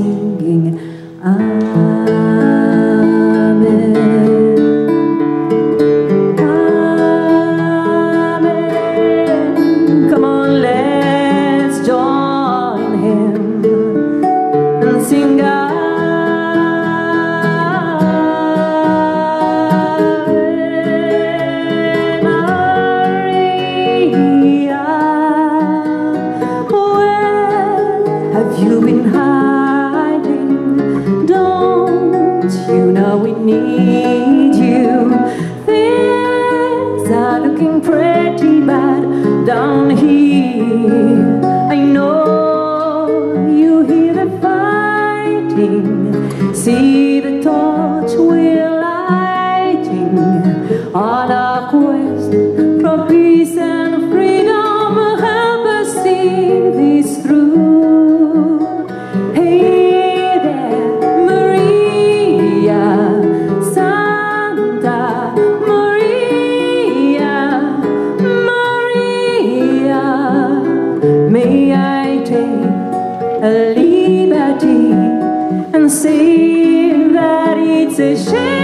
see. looking pretty bad down here. I know you hear the fighting See the torch we're lighting. On our quest for peace a liberty and say that it's a shame.